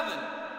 seven,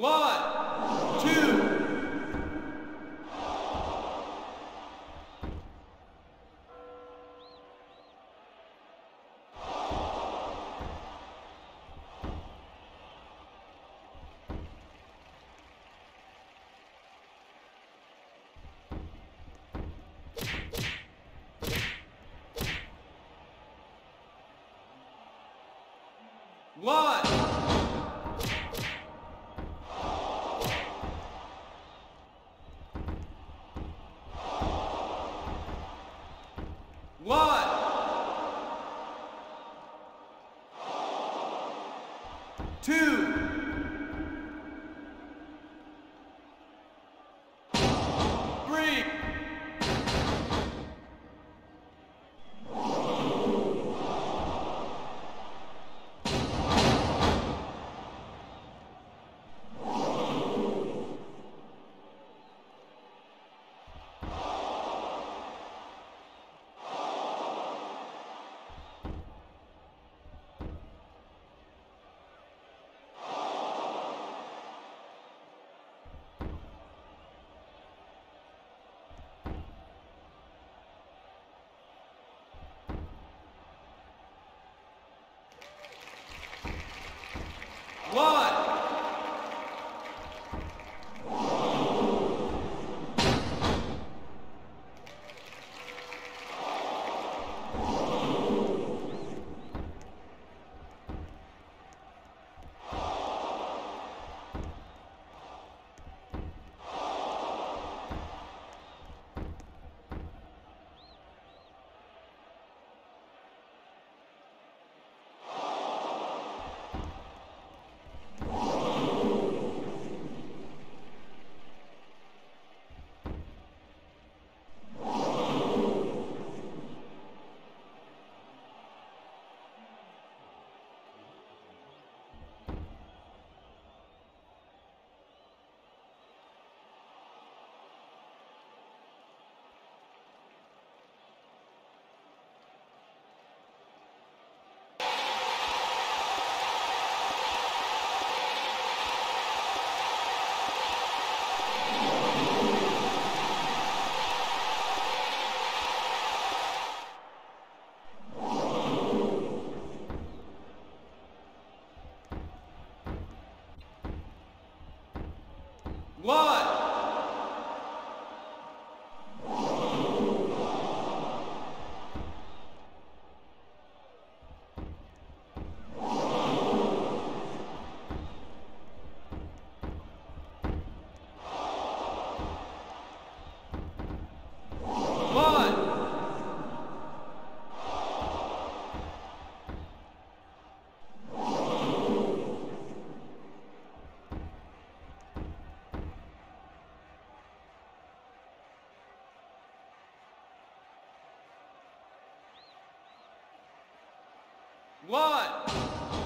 One, two, one. One,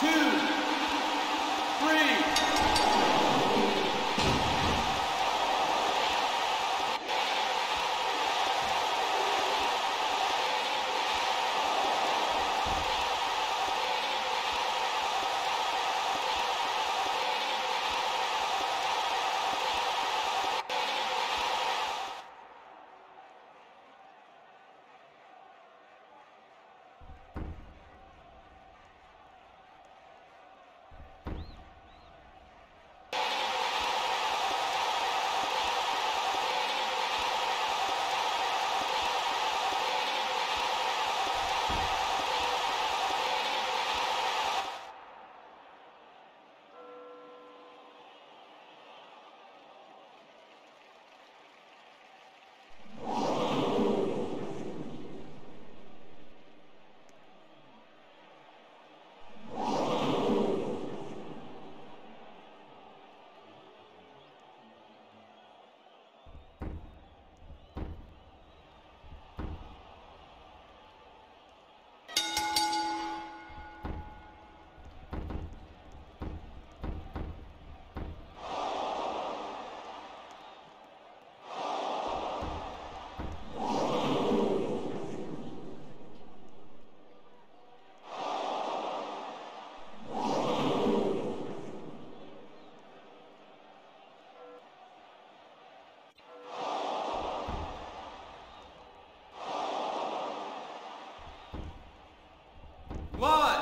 two, One.